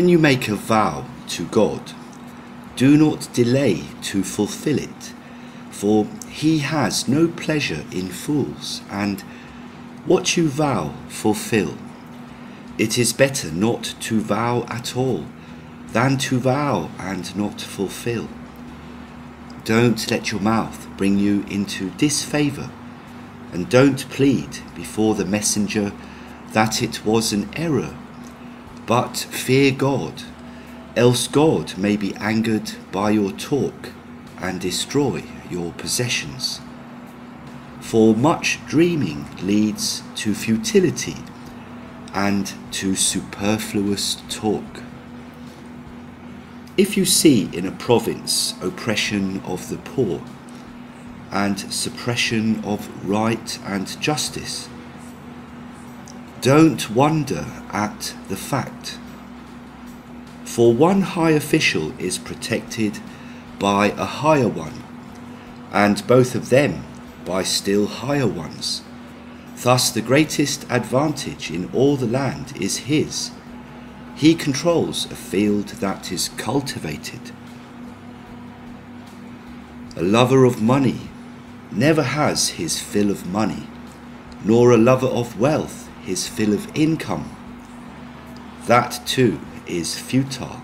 When you make a vow to God, do not delay to fulfill it, for he has no pleasure in fools, and what you vow, fulfill. It is better not to vow at all than to vow and not fulfill. Don't let your mouth bring you into disfavour, and don't plead before the messenger that it was an error, but fear God, else God may be angered by your talk and destroy your possessions. For much dreaming leads to futility and to superfluous talk. If you see in a province oppression of the poor and suppression of right and justice, don't wonder at the fact. For one high official is protected by a higher one, and both of them by still higher ones. Thus, the greatest advantage in all the land is his. He controls a field that is cultivated. A lover of money never has his fill of money, nor a lover of wealth his fill of income. That too is futile.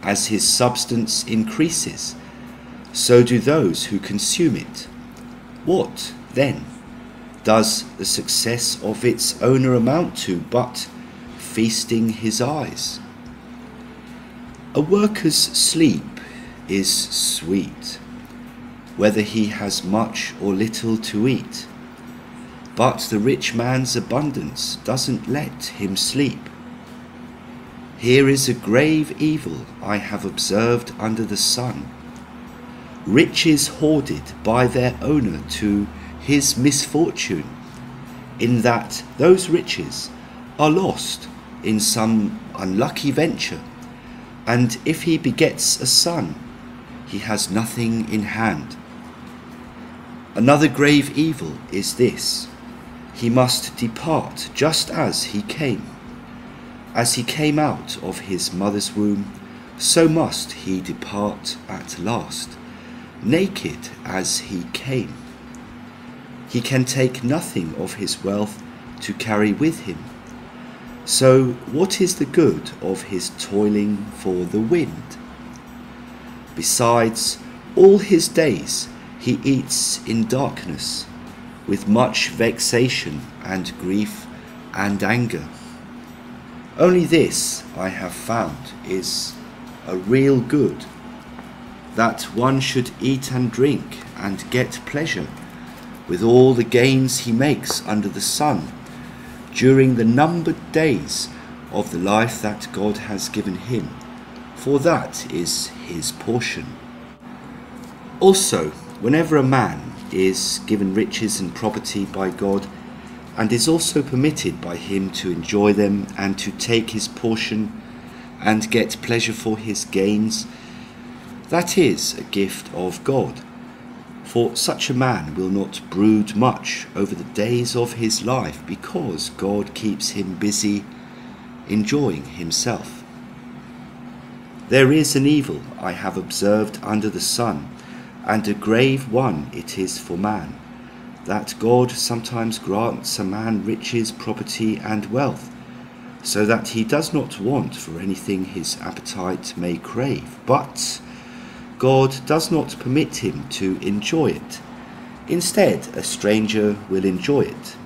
As his substance increases, so do those who consume it. What, then, does the success of its owner amount to but feasting his eyes? A worker's sleep is sweet, whether he has much or little to eat. But the rich man's abundance doesn't let him sleep. Here is a grave evil I have observed under the sun riches hoarded by their owner to his misfortune, in that those riches are lost in some unlucky venture, and if he begets a son, he has nothing in hand. Another grave evil is this he must depart just as he came. As he came out of his mother's womb, so must he depart at last naked as he came. He can take nothing of his wealth to carry with him. So, what is the good of his toiling for the wind? Besides, all his days he eats in darkness, with much vexation and grief and anger. Only this I have found is a real good that one should eat and drink and get pleasure with all the gains he makes under the sun during the numbered days of the life that God has given him, for that is his portion. Also, whenever a man is given riches and property by God, and is also permitted by him to enjoy them and to take his portion and get pleasure for his gains, that is a gift of God. For such a man will not brood much over the days of his life because God keeps him busy enjoying himself. There is an evil I have observed under the sun, and a grave one it is for man, that God sometimes grants a man riches, property, and wealth, so that he does not want for anything his appetite may crave, but God does not permit him to enjoy it. Instead, a stranger will enjoy it.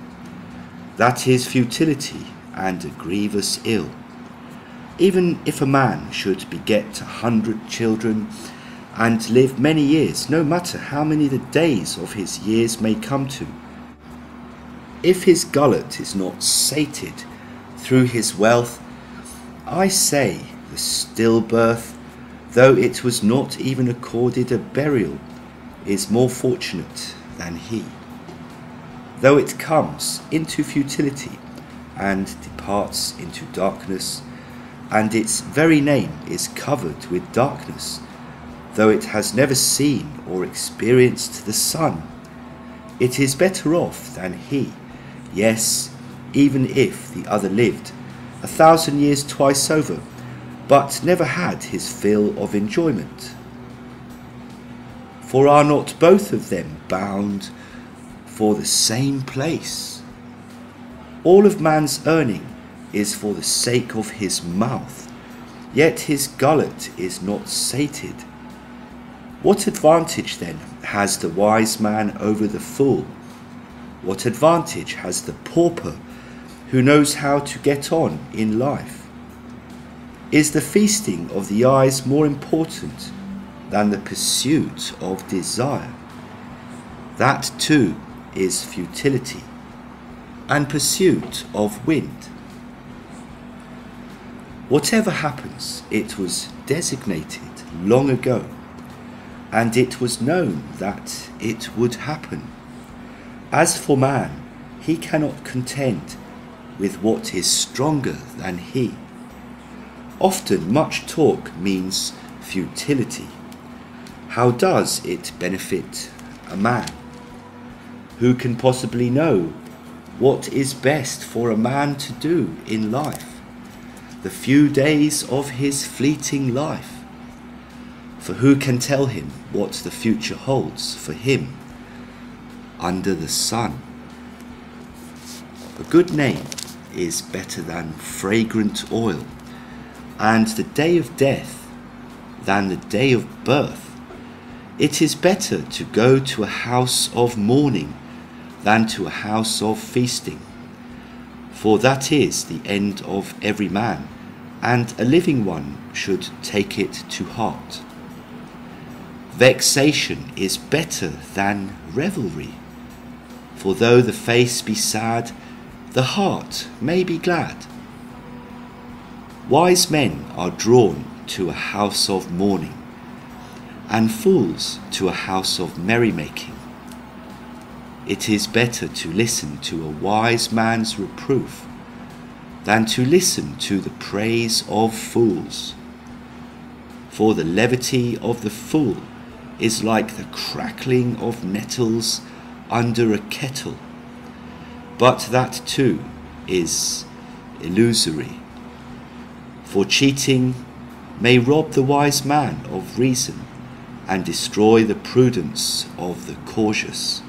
That is futility and a grievous ill. Even if a man should beget a hundred children and live many years, no matter how many the days of his years may come to, if his gullet is not sated through his wealth, I say the stillbirth though it was not even accorded a burial, is more fortunate than he. Though it comes into futility and departs into darkness, and its very name is covered with darkness, though it has never seen or experienced the sun, it is better off than he, yes, even if the other lived a thousand years twice over, but never had his fill of enjoyment. For are not both of them bound for the same place? All of man's earning is for the sake of his mouth, yet his gullet is not sated. What advantage then has the wise man over the fool? What advantage has the pauper who knows how to get on in life? Is the feasting of the eyes more important than the pursuit of desire? That too is futility and pursuit of wind. Whatever happens, it was designated long ago, and it was known that it would happen. As for man, he cannot contend with what is stronger than he. Often much talk means futility. How does it benefit a man? Who can possibly know what is best for a man to do in life? The few days of his fleeting life. For who can tell him what the future holds for him under the sun? A good name is better than fragrant oil, and the day of death than the day of birth. It is better to go to a house of mourning than to a house of feasting. For that is the end of every man, and a living one should take it to heart. Vexation is better than revelry, for though the face be sad, the heart may be glad. Wise men are drawn to a house of mourning, and fools to a house of merrymaking. It is better to listen to a wise man's reproof than to listen to the praise of fools. For the levity of the fool is like the crackling of nettles under a kettle, but that too is illusory. For cheating may rob the wise man of reason and destroy the prudence of the cautious.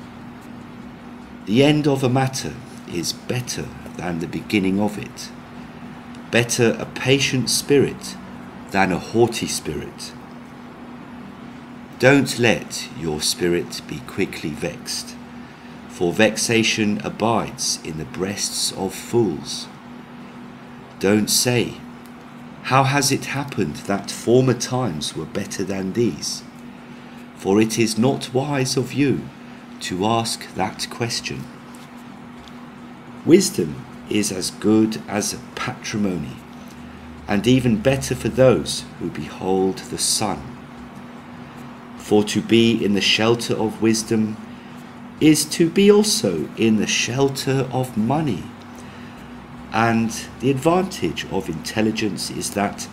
The end of a matter is better than the beginning of it, better a patient spirit than a haughty spirit. Don't let your spirit be quickly vexed, for vexation abides in the breasts of fools. Don't say, How has it happened that former times were better than these? For it is not wise of you to ask that question. Wisdom is as good as patrimony, and even better for those who behold the sun. For to be in the shelter of wisdom is to be also in the shelter of money. And the advantage of intelligence is that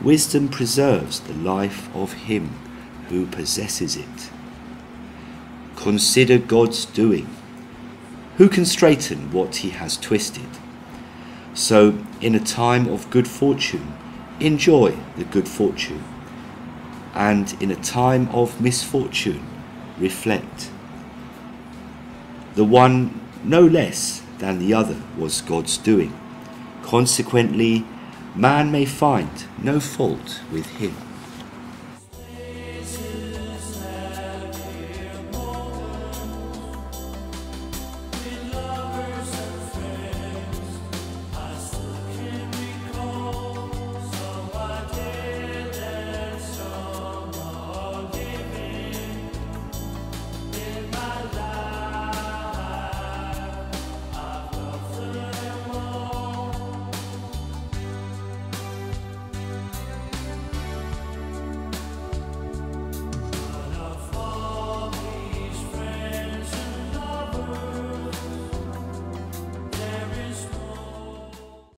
wisdom preserves the life of him who possesses it. Consider God's doing. Who can straighten what he has twisted? So, in a time of good fortune, enjoy the good fortune, and in a time of misfortune, reflect. The one no less than the other was God's doing. Consequently, man may find no fault with him.